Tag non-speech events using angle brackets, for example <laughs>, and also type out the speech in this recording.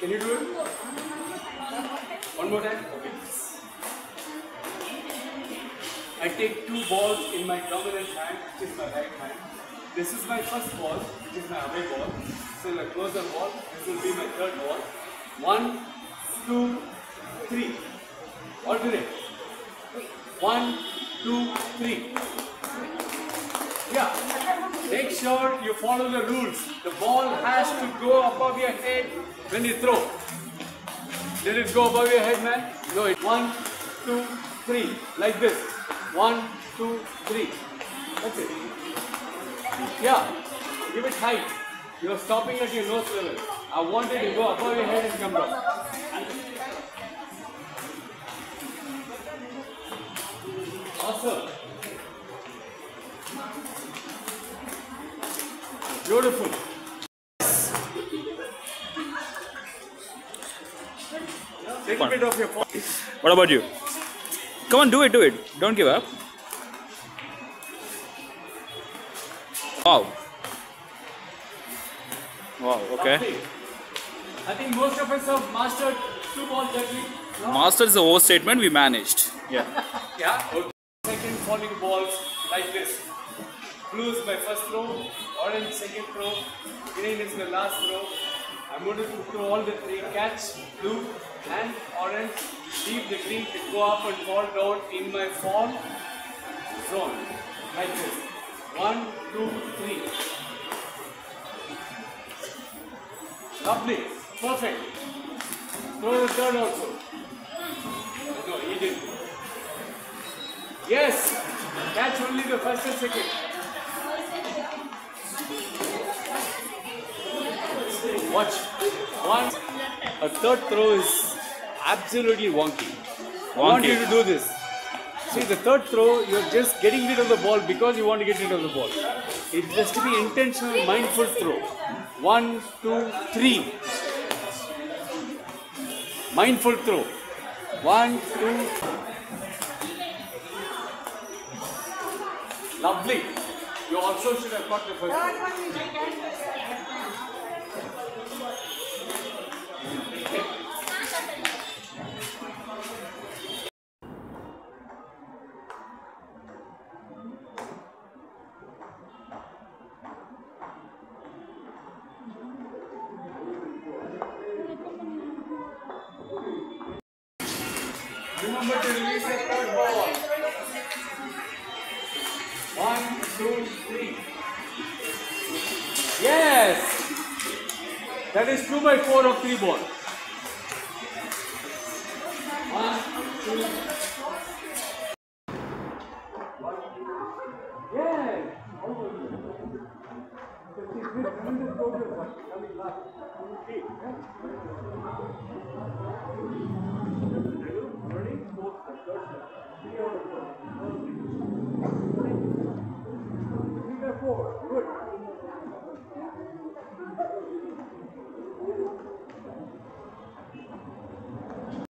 Can you do it? One more time? Okay. I take two balls in my dominant hand, which is my right hand. This is my first ball, which is my away ball. So I close the ball. This will be my third ball. One, two, three. Alternate. One, two, three. Yeah. Make sure you follow the rules. The ball has to go above your head when you throw. Did it go above your head, man? No. It. One, two, three. Like this. One, two, three. That's it. Yeah. Give it height. You're stopping at your nose level. I want it to go above your head and come down. Awesome. Beautiful. Take a bit of your. What about you? Come on, do it, do it. Don't give up. Wow. Wow, okay. I think most of us have mastered two ball juggling. No? Master is the overstatement, we managed. Yeah. <laughs> Yeah. Okay. Second falling balls like this. Blue is my first throw, orange second throw, green is the last throw. I'm going to throw all the three catch, blue and orange, leave the green to go up and fall down in my fall zone. Like this. One, two, three. Lovely. Perfect. Throw the third also. No, he didn't. Yes. Catch only the first and second. Watch. One. A third throw is absolutely wonky. I want you to do this. See, the third throw, you're just getting rid of the ball because you want to get rid of the ball. It has to be intentional, mindful throw. One, two, three. Mindful throw. One, two. Lovely. You also should have caught the first. Remember to release the third ball. Two, three. Yes! That is two by four of three ball. One, two. Yes! Three by four. Good.